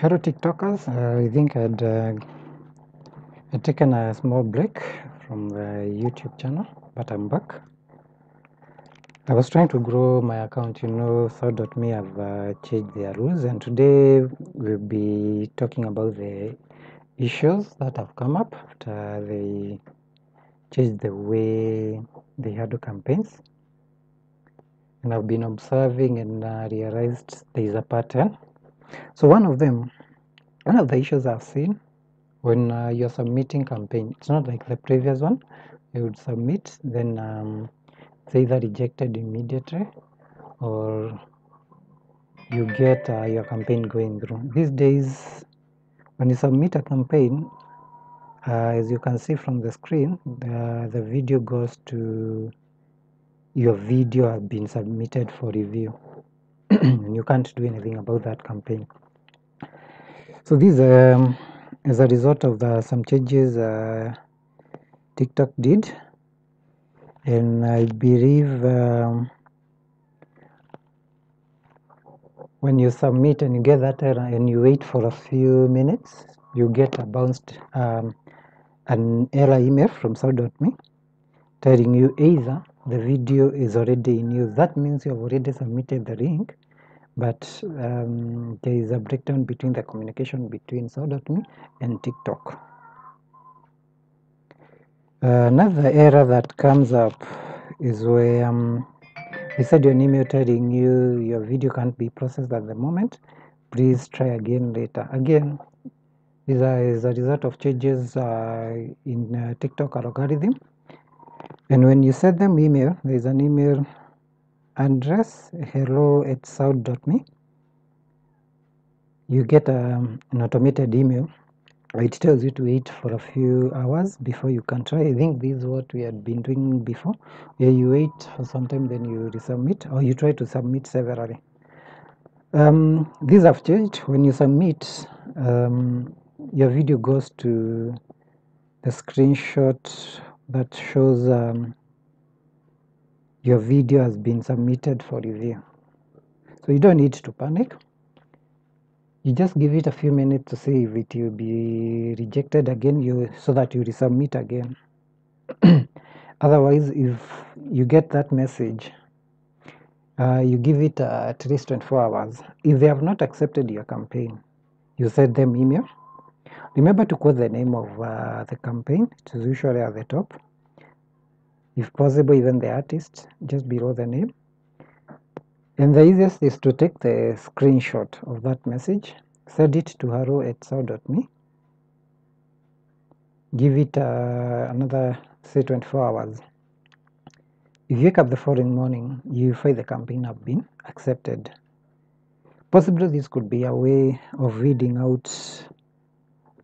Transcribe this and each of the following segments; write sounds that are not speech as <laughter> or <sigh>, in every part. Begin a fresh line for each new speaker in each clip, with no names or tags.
Hello TikTokers, uh, I think I'd, uh, taken a small break from the YouTube channel, but I'm back. I was trying to grow my account, you know, Sound.me have uh, changed their rules, and today we'll be talking about the issues that have come up after they changed the way they handle campaigns. And I've been observing and uh, realized there is a pattern. So one of them, one of the issues I've seen when uh, you're submitting campaign, it's not like the previous one. You would submit, then um, it's either rejected immediately or you get uh, your campaign going through. These days, when you submit a campaign, uh, as you can see from the screen, the, the video goes to your video has been submitted for review <clears throat> you can't do anything about that campaign. So this um, as a result of the, some changes uh, TikTok did, and I believe um, when you submit and you get that error and you wait for a few minutes, you get a bounced um, an error email from Sound.me telling you either the video is already in use. That means you have already submitted the link, but um, there is a breakdown between the communication between Sound.me and TikTok. Another error that comes up is where um, they said an email telling you your video can't be processed at the moment. Please try again later. Again, are as a result of changes uh, in uh, TikTok algorithm. And when you send them email, there is an email address hello at sound.me. You get um, an automated email. It tells you to wait for a few hours before you can try. I think this is what we had been doing before. Where you wait for some time, then you resubmit, or you try to submit severally. Um, these have changed. When you submit, um, your video goes to the screenshot that shows um, your video has been submitted for review. So you don't need to panic. You just give it a few minutes to see if it will be rejected again you so that you resubmit again. <clears throat> Otherwise, if you get that message, uh, you give it uh, at least 24 hours. If they have not accepted your campaign, you send them email. Remember to quote the name of uh, the campaign. It is usually at the top. If possible, even the artist just below the name. And the easiest is to take the screenshot of that message, send it to hello at sound.me, give it uh, another say 24 hours. If you wake up the following morning, you find the campaign have been accepted. Possibly this could be a way of weeding out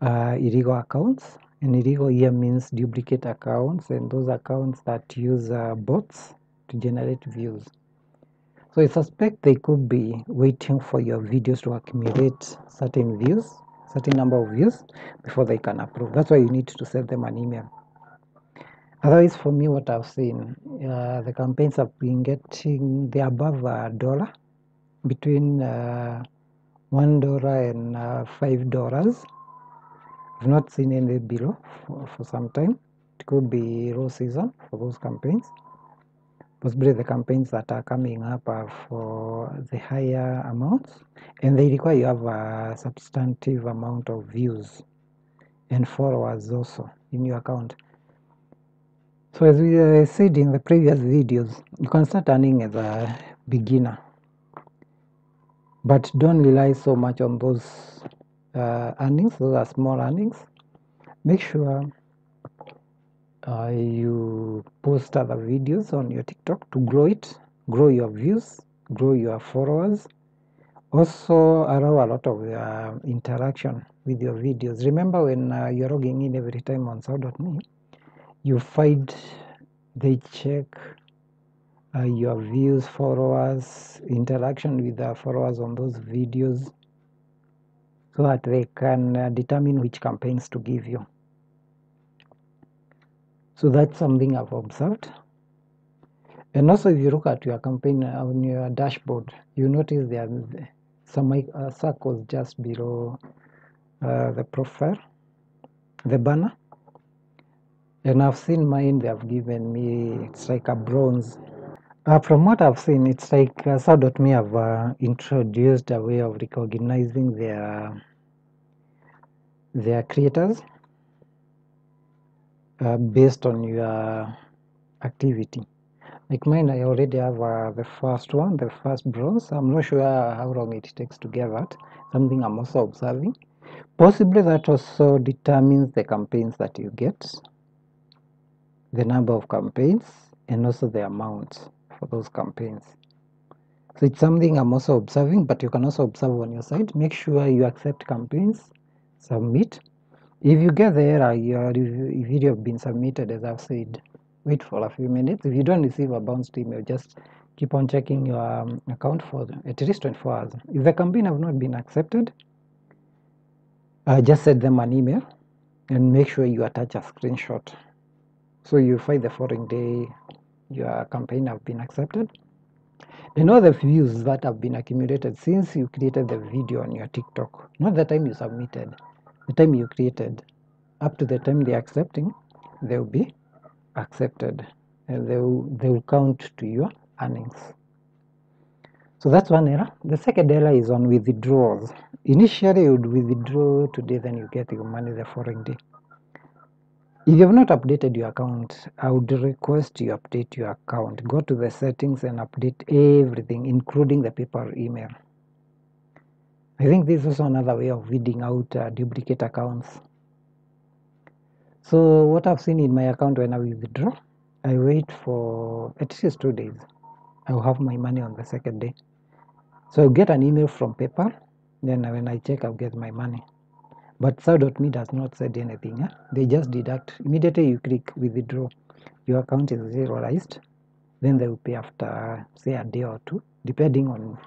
uh, illegal accounts. And illegal here means duplicate accounts and those accounts that use uh, bots to generate views. So I suspect they could be waiting for your videos to accumulate certain views, certain number of views before they can approve. That's why you need to send them an email. Otherwise, for me, what I've seen, uh, the campaigns have been getting the above a dollar, between uh, one dollar and uh, five dollars. I've not seen any below for, for some time. It could be low season for those campaigns. Possibly the campaigns that are coming up are for the higher amounts and they require you have a substantive amount of views and followers also in your account. So as we uh, said in the previous videos, you can start earning as a beginner. But don't rely so much on those uh, earnings, those are small earnings. Make sure uh, you post other videos on your TikTok to grow it, grow your views, grow your followers. Also allow a lot of uh, interaction with your videos. Remember when uh, you're logging in every time on sound.me, you find they check uh, your views, followers, interaction with the followers on those videos so that they can uh, determine which campaigns to give you. So that's something I've observed. And also if you look at your campaign on your dashboard, you notice there so my uh, circles just below uh, the profile the banner and I've seen mine they have given me it's like a bronze uh, from what I've seen it's like uh, have uh, introduced a way of recognizing their their creators uh, based on your activity. Like mine I already have uh, the first one the first bronze. I'm not sure how long it takes to get that. Something I'm also observing. Possibly that also determines the campaigns that you get the number of campaigns and also the amount for those campaigns. So it's something I'm also observing but you can also observe on your side. Make sure you accept campaigns submit. If you get the error your video have been submitted as I've said wait for a few minutes. If you don't receive a bounced email just keep on checking your um, account for at least 24 hours. If the campaign have not been accepted uh, just send them an email and make sure you attach a screenshot. So you find the following day your campaign have been accepted. And all the views that have been accumulated since you created the video on your tiktok. Not the time you submitted the time you created. Up to the time they're accepting they will be accepted and they will, they will count to your earnings. So that's one error the second error is on withdrawals. Initially you would withdraw today then you get your money the following day if you have not updated your account i would request you update your account go to the settings and update everything including the PayPal email i think this is also another way of weeding out uh, duplicate accounts so what I've seen in my account when I withdraw, I wait for at least two days. I'll have my money on the second day. So I'll get an email from PayPal. Then when I check, I'll get my money. But Sound.me does not say anything. eh? They just deduct immediately you click withdraw. Your account is zeroized. Then they will pay after say a day or two, depending on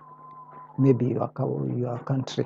maybe your, your country.